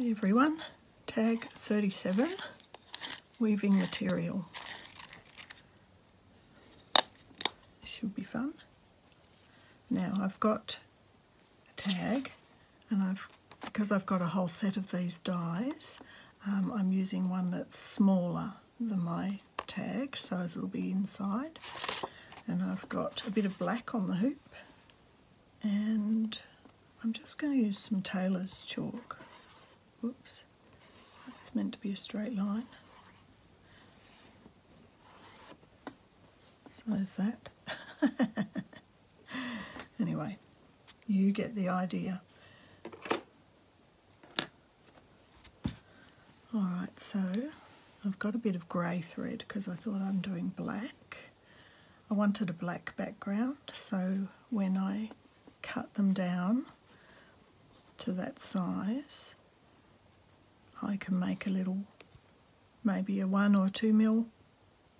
Hi everyone, tag 37, weaving material. Should be fun. Now I've got a tag and I've because I've got a whole set of these dies, um, I'm using one that's smaller than my tag so as it'll be inside. And I've got a bit of black on the hoop and I'm just going to use some tailor's chalk. Whoops, it's meant to be a straight line. So is that. anyway, you get the idea. Alright, so I've got a bit of grey thread because I thought I'm doing black. I wanted a black background, so when I cut them down to that size, I can make a little, maybe a one or two mil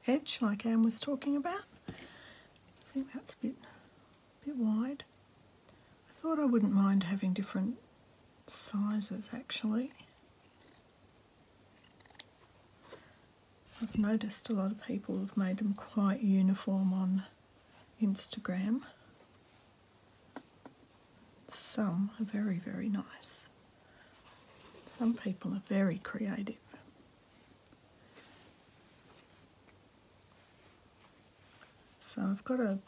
edge like Anne was talking about. I think that's a bit, a bit wide. I thought I wouldn't mind having different sizes actually. I've noticed a lot of people have made them quite uniform on Instagram. Some are very, very nice. Some people are very creative. So I've got a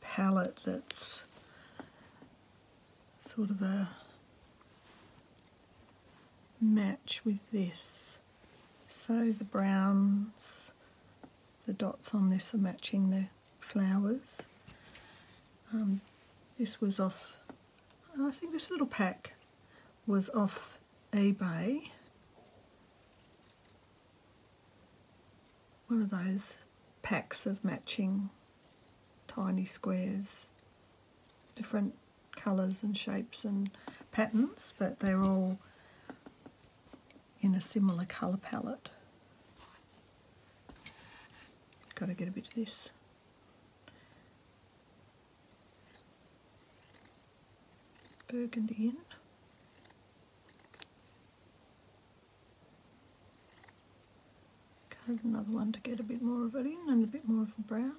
palette that's sort of a match with this. So the browns, the dots on this are matching the flowers. Um, this was off, I think this little pack was off eBay. One of those packs of matching tiny squares, different colours and shapes and patterns, but they're all in a similar colour palette. Got to get a bit of this. Burgundy in. Another one to get a bit more of it in and a bit more of the brown.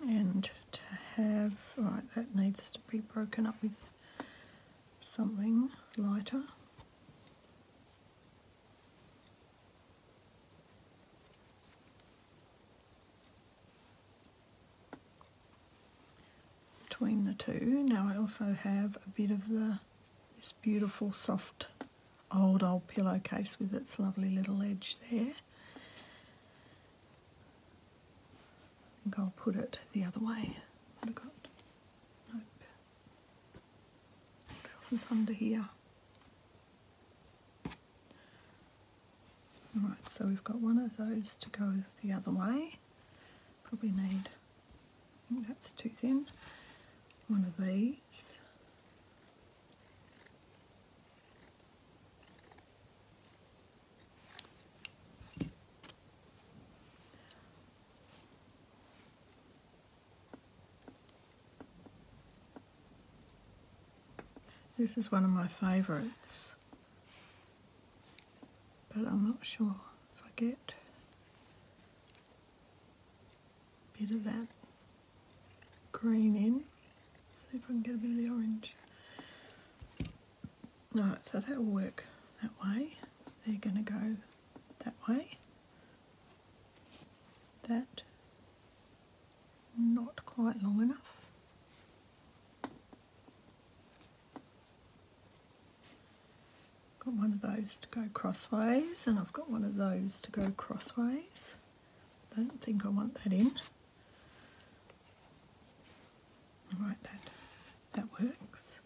and to have, right, that needs to be broken up with something lighter. Between the two, now I also have a bit of the this beautiful soft old old pillowcase with its lovely little edge there. I think I'll put it the other way. What I got? Nope. What else is under here? Alright, so we've got one of those to go the other way. Probably need, I think that's too thin. One of these. This is one of my favourites, but I'm not sure if I get a bit of that green in. See if I can get a bit of the orange. Alright, so that will work that way. They're going to go that way. That not quite long enough. got one of those to go crossways and I've got one of those to go crossways. Don't think I want that in. Alright, that, that works.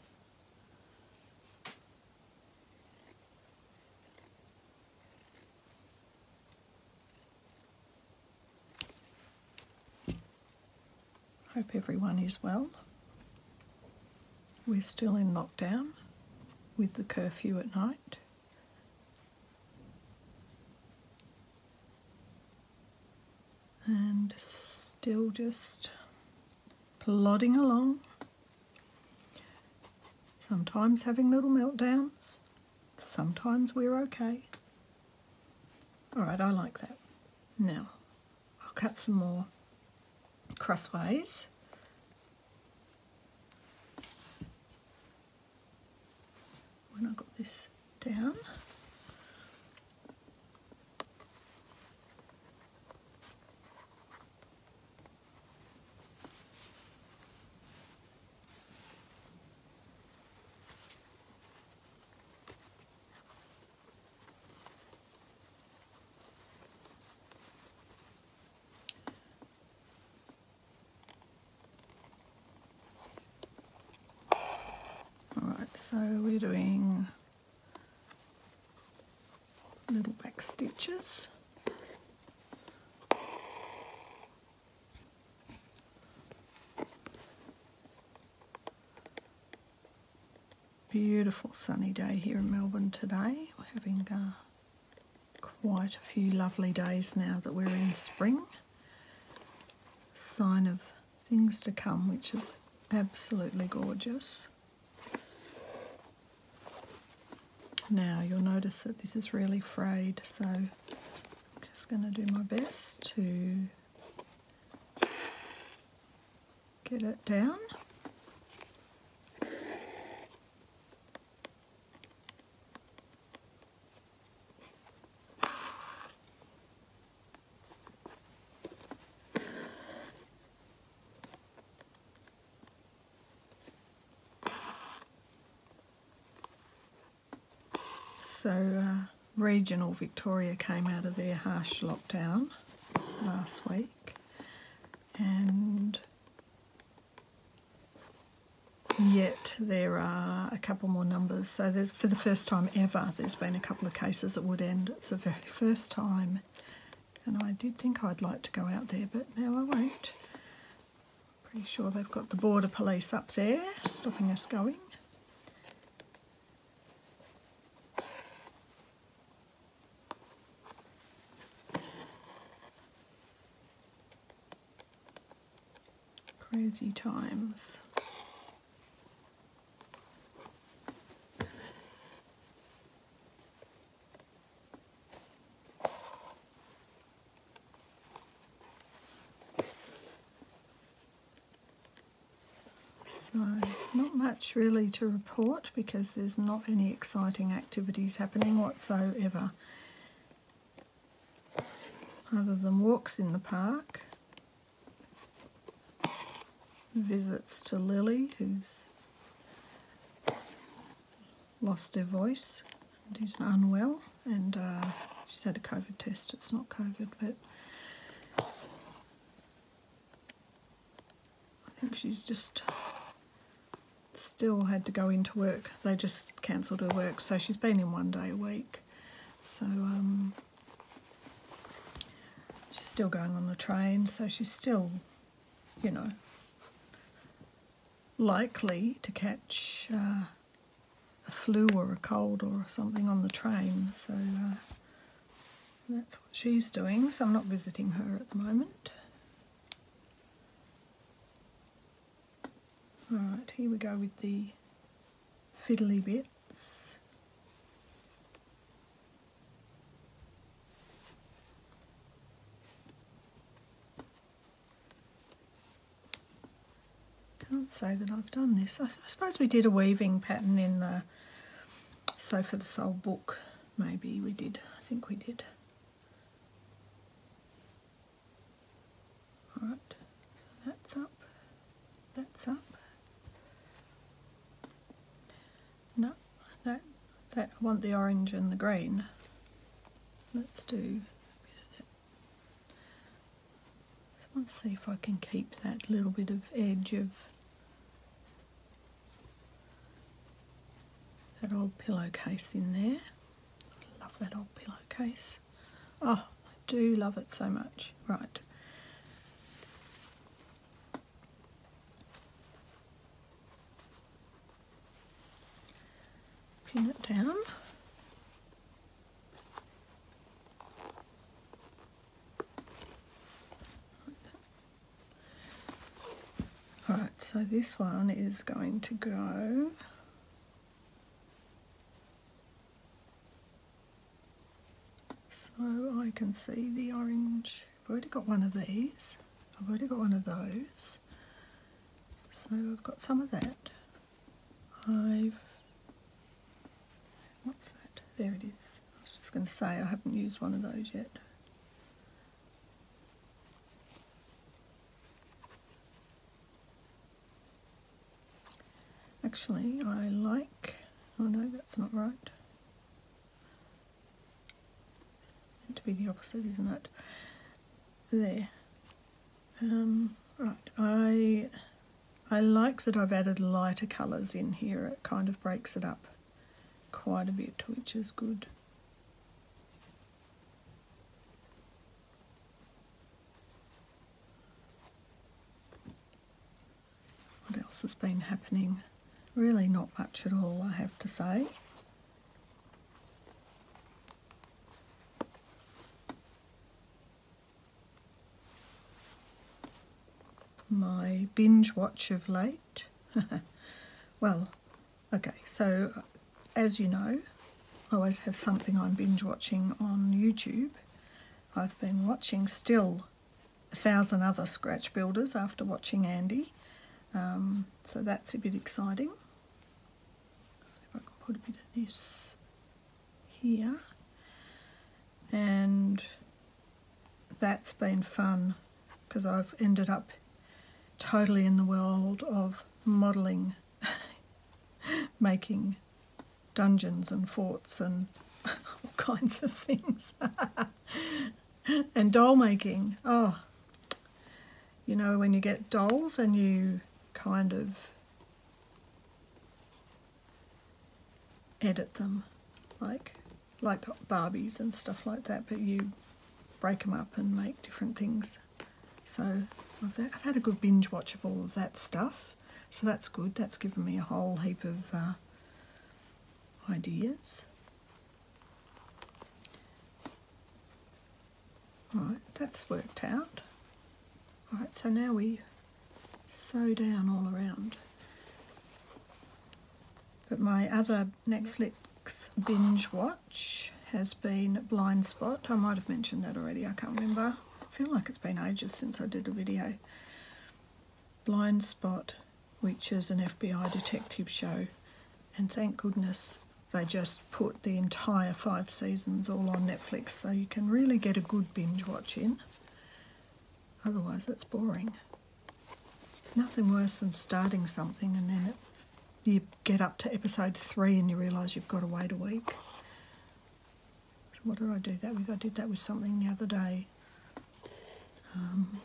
Hope everyone is well. We're still in lockdown with the curfew at night. And still just plodding along. Sometimes having little meltdowns. Sometimes we're okay. All right, I like that. Now, I'll cut some more crossways. When I got this down. Alright, so we're doing little back stitches. Beautiful sunny day here in Melbourne today. We're having uh, quite a few lovely days now that we're in spring. Sign of things to come, which is absolutely gorgeous. Now you'll notice that this is really frayed, so I'm just going to do my best to get it down. So, uh, regional Victoria came out of their harsh lockdown last week, and yet there are a couple more numbers. So, there's for the first time ever, there's been a couple of cases at Woodend. It's the very first time, and I did think I'd like to go out there, but now I won't. Pretty sure they've got the border police up there stopping us going. Times. So, not much really to report because there's not any exciting activities happening whatsoever other than walks in the park visits to Lily, who's lost her voice and is unwell, and uh, she's had a COVID test. It's not COVID, but I think she's just still had to go into work. They just cancelled her work, so she's been in one day a week. So um, she's still going on the train, so she's still, you know, likely to catch uh, a flu or a cold or something on the train. So uh, that's what she's doing. So I'm not visiting her at the moment. Alright, here we go with the fiddly bits. Can't say that I've done this. I, I suppose we did a weaving pattern in the So for the Soul book. Maybe we did. I think we did. Alright, so that's up. That's up. No, that that I want the orange and the green. Let's do a bit of that. So let's see if I can keep that little bit of edge of that old pillowcase in there. I love that old pillowcase. Oh, I do love it so much. Right. Pin it down. Alright, so this one is going to go so I can see the orange. I've already got one of these. I've already got one of those. So I've got some of that. I've what's that? There it is. I was just going to say I haven't used one of those yet. Actually, I like, oh no, that's not right. Meant to be the opposite, isn't it? There. Um, right, I I like that I've added lighter colours in here. It kind of breaks it up quite a bit, which is good. What else has been happening? Really not much at all, I have to say. Binge watch of late. well, okay, so as you know, I always have something I'm binge watching on YouTube. I've been watching still a thousand other scratch builders after watching Andy. Um, so that's a bit exciting. See if I can put a bit of this here. And that's been fun because I've ended up totally in the world of modelling, making dungeons and forts and all kinds of things. and doll making. Oh, you know, when you get dolls and you kind of edit them like like Barbies and stuff like that, but you break them up and make different things. So I've had a good binge watch of all of that stuff. So that's good. That's given me a whole heap of uh, ideas. Right, that's worked out. Right, so now we sew down all around. But my other Netflix binge watch has been Blindspot. I might have mentioned that already, I can't remember. I feel like it's been ages since I did a video. Blindspot, which is an FBI detective show. And thank goodness they just put the entire five seasons all on Netflix so you can really get a good binge watch in. Otherwise, it's boring. Nothing worse than starting something and then it, you get up to episode three and you realise you've got to wait a week. So what did I do that with? I did that with something the other day. Um,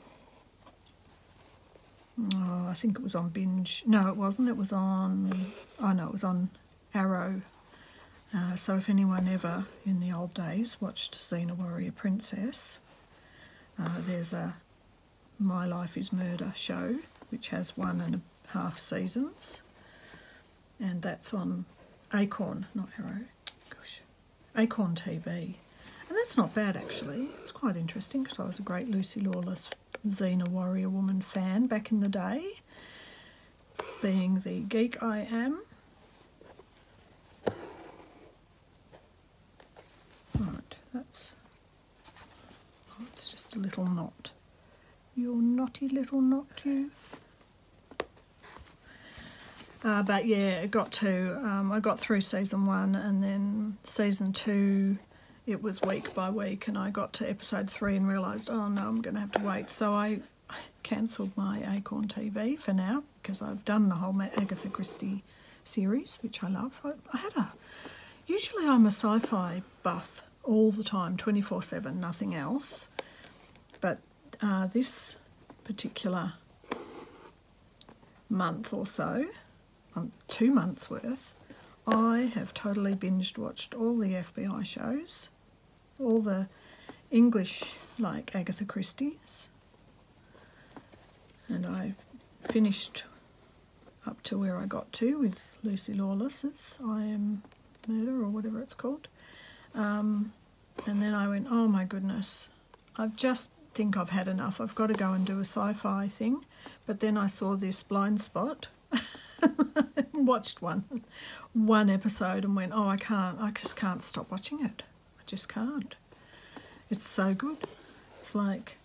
oh, I think it was on binge. No, it wasn't. It was on. Oh no, it was on Arrow. Uh, so if anyone ever in the old days watched Xena Warrior Princess, uh, there's a My Life is Murder show which has one and a half seasons, and that's on Acorn, not Arrow. Gosh, Acorn TV. And that's not bad actually. It's quite interesting because I was a great Lucy Lawless Xena Warrior Woman fan back in the day. Being the geek I am. Right, that's oh, it's just a little knot. Your naughty little knot, you. Uh, but yeah, it got to, um, I got through season one and then season two it was week by week, and I got to episode three and realised, oh no, I'm going to have to wait. So I cancelled my Acorn TV for now because I've done the whole Agatha Christie series, which I love. I, I had a. Usually I'm a sci fi buff all the time, 24 7, nothing else. But uh, this particular month or so, um, two months worth, I have totally binged watched all the FBI shows all the English like Agatha Christie's and I finished up to where I got to with Lucy Lawless's I Am Murder or whatever it's called um, and then I went oh my goodness I've just think I've had enough. I've got to go and do a sci-fi thing. But then I saw this blind spot, watched one, one episode, and went, "Oh, I can't. I just can't stop watching it. Just can't. It's so good. It's like."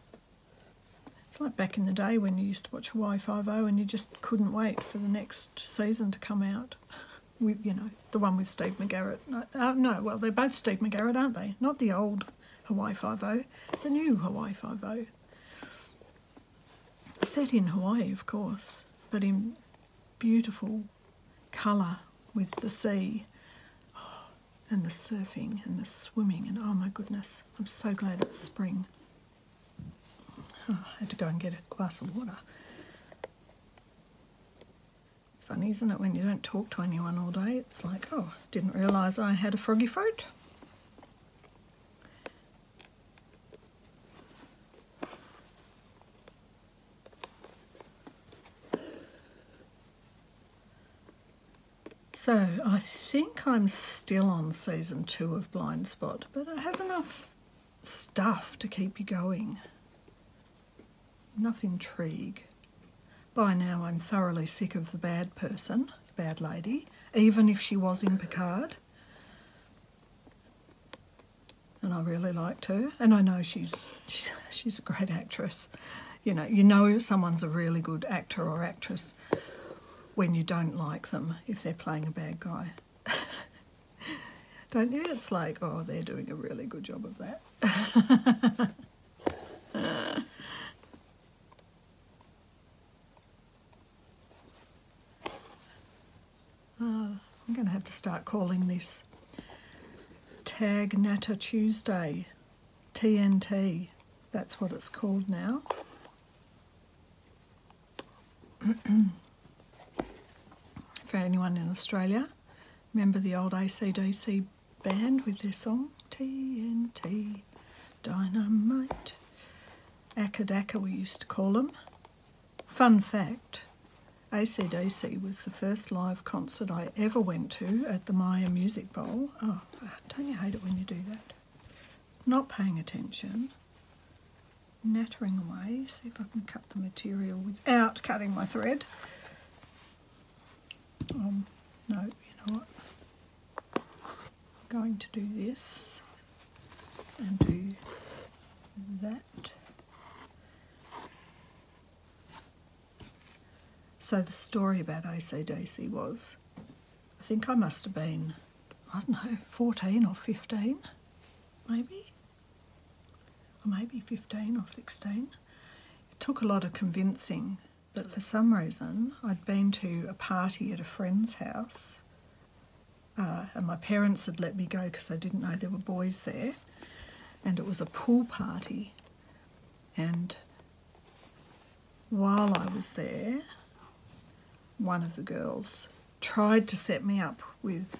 It's like back in the day when you used to watch Hawaii Five O and you just couldn't wait for the next season to come out. With you know the one with Steve McGarrett. No, uh, no, well they're both Steve McGarrett, aren't they? Not the old Hawaii Five O, the new Hawaii Five O. Set in Hawaii, of course, but in beautiful colour with the sea and the surfing and the swimming and oh my goodness, I'm so glad it's spring. Oh, I had to go and get a glass of water. It's funny, isn't it, when you don't talk to anyone all day? It's like, oh, didn't realise I had a froggy throat. So I think I'm still on season two of Blindspot, but it has enough stuff to keep you going enough intrigue. By now, I'm thoroughly sick of the bad person, the bad lady, even if she was in Picard. And I really liked her, and I know she's she's, a great actress. You know, you know someone's a really good actor or actress when you don't like them if they're playing a bad guy. don't you? It's like, oh, they're doing a really good job of that. Uh, I'm going to have to start calling this Tag Natter Tuesday, TNT. That's what it's called now. For anyone in Australia, remember the old ACDC band with their song TNT, Dynamite, Acca Dacca we used to call them. Fun fact, ACDC was the first live concert I ever went to at the Myer Music Bowl. Oh, don't you hate it when you do that? Not paying attention, nattering away. See if I can cut the material without cutting my thread. Um, no, you know what? I'm going to do this and do that. So the story about ACDC was, I think I must have been, I don't know, 14 or 15, maybe, or maybe 15 or 16. It took a lot of convincing, but for some reason I'd been to a party at a friend's house uh, and my parents had let me go because they didn't know there were boys there and it was a pool party. And while I was there one of the girls tried to set me up with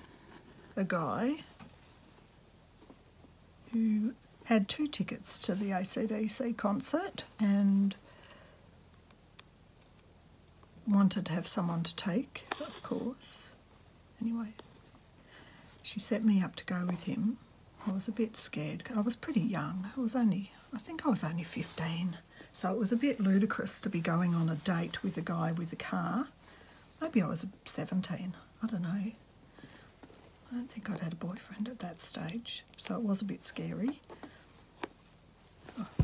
a guy who had two tickets to the ACDC concert and wanted to have someone to take, of course. Anyway, she set me up to go with him. I was a bit scared. I was pretty young. I was only, I think I was only 15. So it was a bit ludicrous to be going on a date with a guy with a car. Maybe I was 17. I don't know. I don't think I'd had a boyfriend at that stage, so it was a bit scary.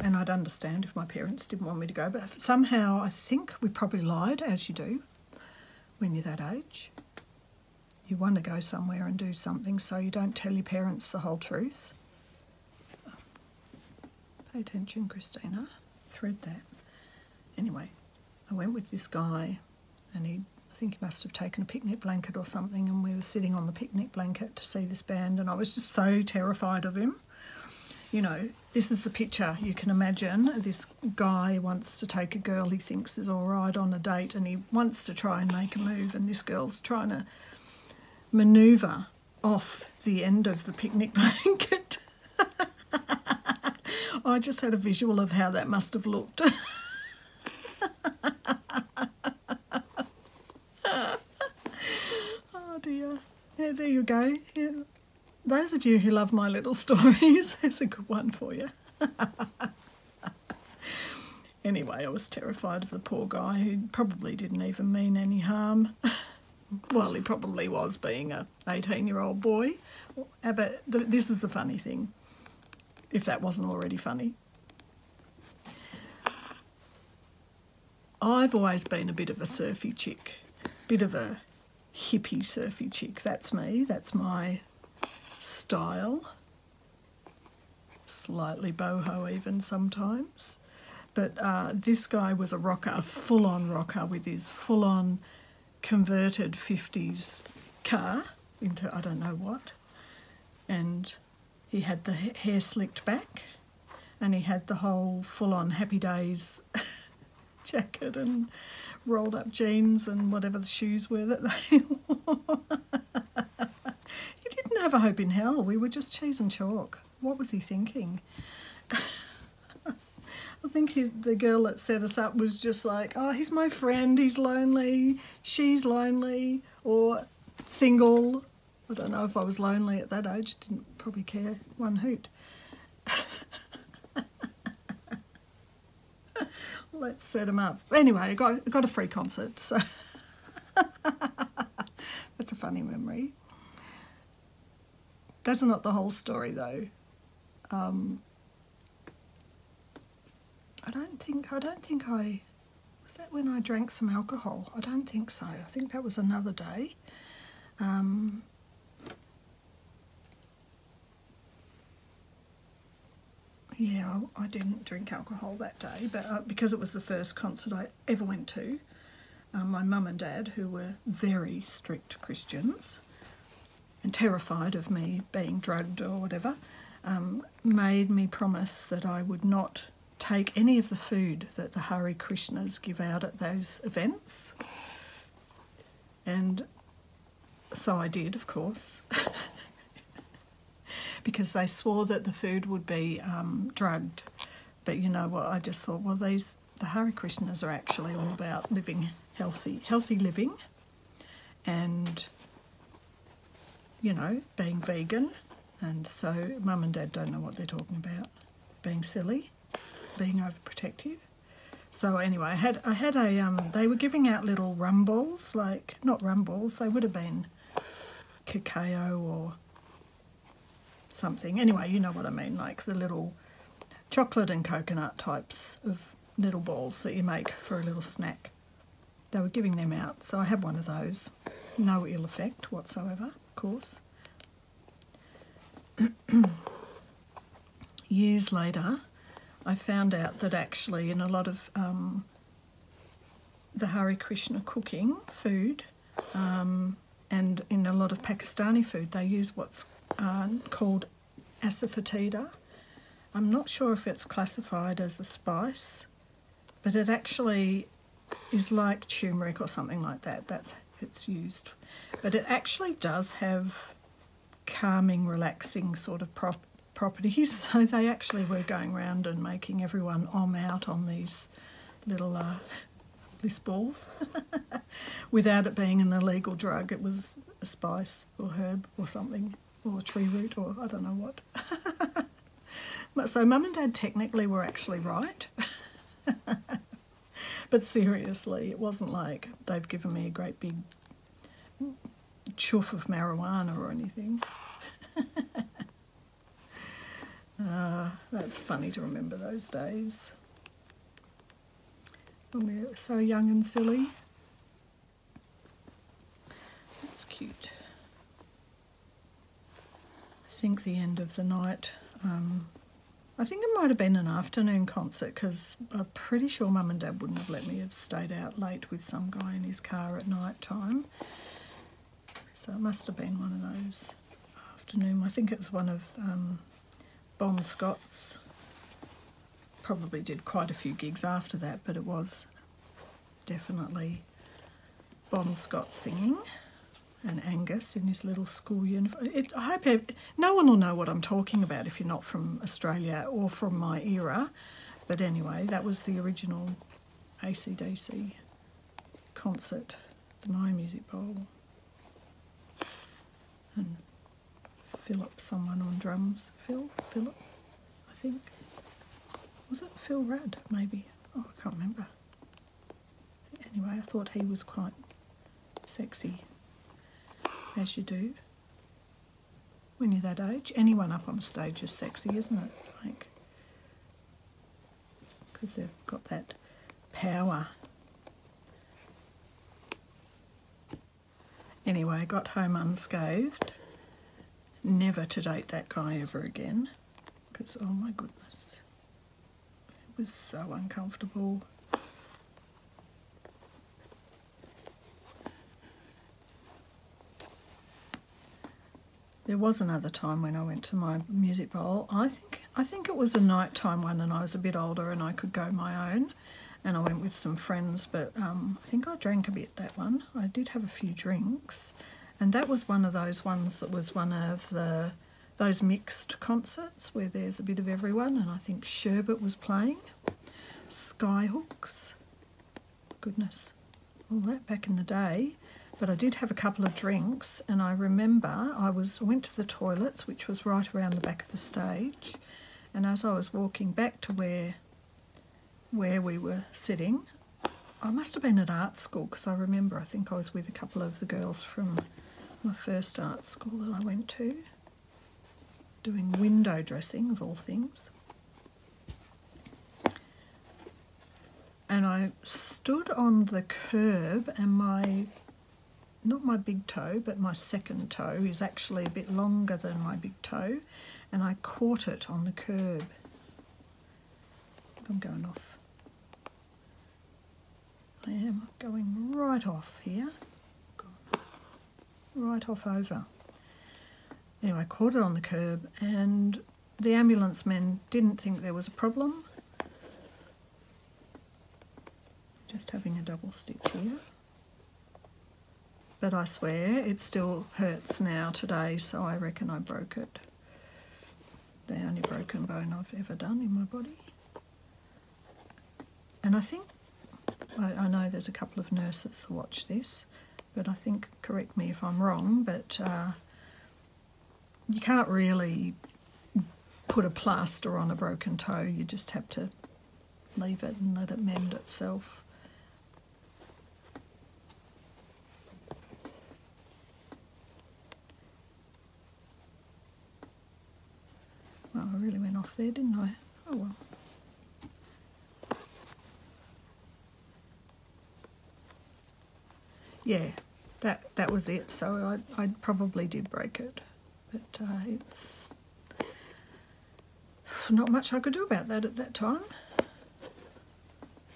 And I'd understand if my parents didn't want me to go, but somehow I think we probably lied, as you do when you're that age. You want to go somewhere and do something, so you don't tell your parents the whole truth. Pay attention, Christina. Thread that. Anyway, I went with this guy, and he I think he must have taken a picnic blanket or something, and we were sitting on the picnic blanket to see this band, and I was just so terrified of him. You know, this is the picture you can imagine. This guy wants to take a girl he thinks is all right on a date, and he wants to try and make a move, and this girl's trying to maneuver off the end of the picnic blanket. I just had a visual of how that must have looked. Oh dear. Yeah, there you go. Yeah. Those of you who love my little stories, there's a good one for you. anyway, I was terrified of the poor guy who probably didn't even mean any harm. well, he probably was being a 18 year old boy. Uh, but this is the funny thing, if that wasn't already funny. I've always been a bit of a surfy chick, bit of a hippie surfy chick. That's me, that's my style. Slightly boho, even sometimes. But uh, this guy was a rocker, a full on rocker, with his full on converted 50s car into I don't know what. And he had the hair slicked back and he had the whole full on happy days jacket and rolled up jeans and whatever the shoes were that they wore. Didn't have a hope in hell. We were just cheese and chalk. What was he thinking? I think the girl that set us up was just like, oh, he's my friend, he's lonely, she's lonely, or single. I don't know if I was lonely at that age, didn't probably care one hoot. Let's set him up. Anyway, I got, got a free concert, so that's a funny memory. That's not the whole story, though. Um, I don't think I don't think I was that when I drank some alcohol. I don't think so. I think that was another day. Um, yeah, I, I didn't drink alcohol that day, but uh, because it was the first concert I ever went to, um, my mum and dad, who were very strict Christians and terrified of me being drugged or whatever, um, made me promise that I would not take any of the food that the Hare Krishnas give out at those events. And so I did, of course, because they swore that the food would be um, drugged. But you know what? I just thought, well, these the Hare Krishnas are actually all about living healthy, healthy living, and you know, being vegan. And so, mum and dad don't know what they're talking about, being silly being overprotective. So anyway, I had I had a um, they were giving out little rum balls, like not rum balls, they would have been cacao or something. Anyway, you know what I mean, like the little chocolate and coconut types of little balls that you make for a little snack. They were giving them out, so I had one of those. No ill effect whatsoever, course. Years later, I found out that actually in a lot of um, the Hare Krishna cooking food um, and in a lot of Pakistani food, they use what's uh, called asafoetida. I'm not sure if it's classified as a spice, but it actually is like turmeric or something like that. That's it's used, but it actually does have calming, relaxing sort of prop properties. So they actually were going around and making everyone om out on these little uh, bliss balls without it being an illegal drug. It was a spice or herb or something or tree root or I don't know what. so mum and dad technically were actually right. But seriously, it wasn't like they've given me a great big chuff of marijuana or anything. Uh, that's funny to remember those days when we were so young and silly. That's cute. I think the end of the night, um, I think it might have been an afternoon concert because I'm pretty sure mum and dad wouldn't have let me have stayed out late with some guy in his car at night time. So it must have been one of those afternoon. I think it was one of um, Bon Scott's. Probably did quite a few gigs after that, but it was definitely Bon Scott singing and Angus in his little school uniform. It, I hope it, no one will know what I'm talking about if you're not from Australia or from my era. But anyway, that was the original ACDC concert, the Myer Music Bowl. And Philip someone on drums. Phil? Philip? I think. Was it Phil Rudd? Maybe. Oh, I can't remember. Anyway, I thought he was quite sexy, as you do when you're that age. Anyone up on stage is sexy, isn't it? Like, because they've got that power. Anyway, got home unscathed. Never to date that guy ever again. Because, oh my goodness, it was so uncomfortable. There was another time when I went to Myer Music Bowl. I think I think it was a nighttime one, and I was a bit older and I could go my own. And I went with some friends, but um, I think I drank a bit that one. I did have a few drinks, and that was one of those ones that was one of the those mixed concerts where there's a bit of everyone. And I think Sherbet was playing, Skyhooks, goodness, all that back in the day but I did have a couple of drinks and I remember I was went to the toilets which was right around the back of the stage and as I was walking back to where where we were sitting I must have been at art school because I remember I think I was with a couple of the girls from my first art school that I went to doing window dressing of all things. And I stood on the curb and my not my big toe, but my second toe is actually a bit longer than my big toe, and I caught it on the curb. I'm going off. I am going right off here. Right off over. Anyway, I caught it on the curb, and the ambulance men didn't think there was a problem. Just having a double stitch here but I swear it still hurts now today, so I reckon I broke it. The only broken bone I've ever done in my body. And I think, I, I know there's a couple of nurses that watch this, but I think, correct me if I'm wrong, but uh, you can't really put a plaster on a broken toe, you just have to leave it and let it mend itself. Oh, I really went off there, didn't I? Oh well. Yeah, that that was it. So I, I probably did break it, but uh, it's not much I could do about that at that time.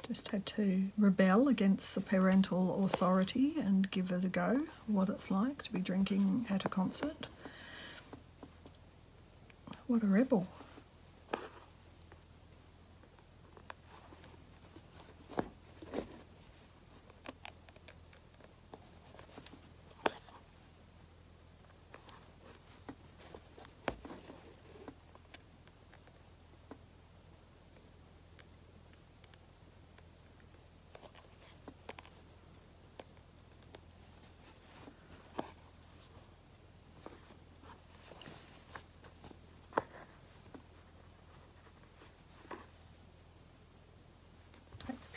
Just had to rebel against the parental authority and give it a go, what it's like to be drinking at a concert. What a rebel.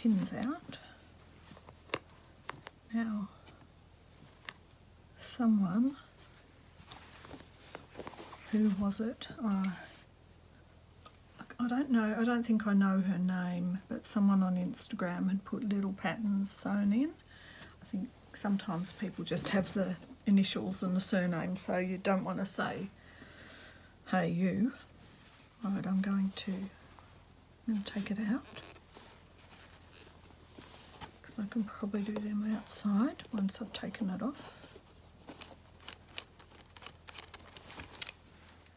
Pins out. Now, someone, who was it? Uh, I don't know, I don't think I know her name, but someone on Instagram had put little patterns sewn in. I think sometimes people just have the initials and the surname, so you don't want to say, hey you. Right, I'm going to, I'm going to take it out. I can probably do them outside once I've taken it off.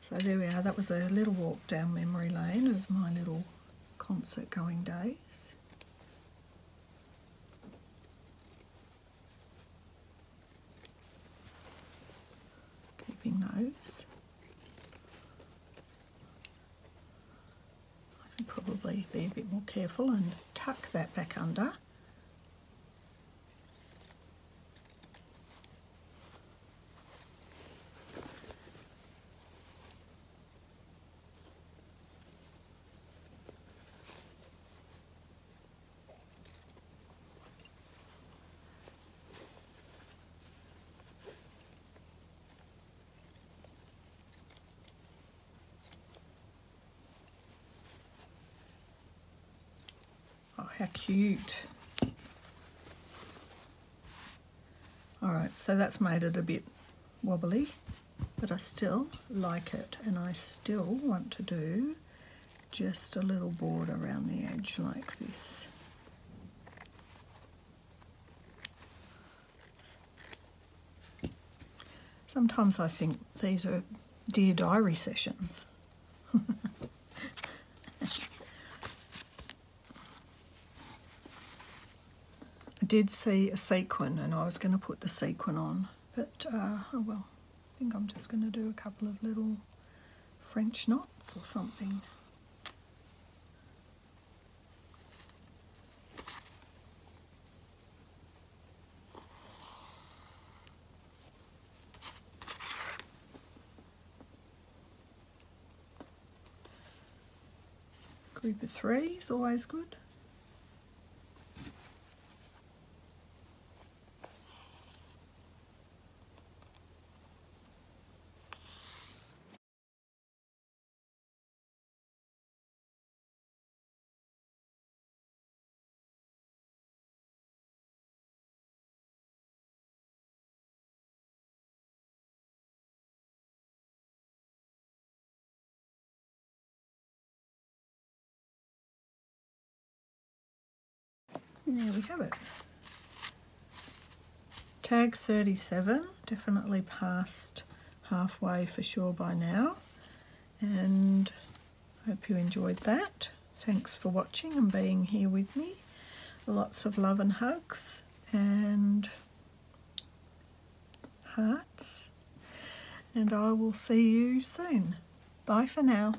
So there we are, that was a little walk down memory lane of my little concert going days. Keeping those. I can probably be a bit more careful and tuck that back under. How cute. Alright, so that's made it a bit wobbly, but I still like it and I still want to do just a little border around the edge like this. Sometimes I think these are Dear Diary sessions. I did see a sequin and I was going to put the sequin on, but uh, oh well, I think I'm just going to do a couple of little French knots or something. Group of three is always good. There we have it. Tag 37, definitely past halfway for sure by now. And hope you enjoyed that. Thanks for watching and being here with me. Lots of love and hugs and hearts. And I will see you soon. Bye for now.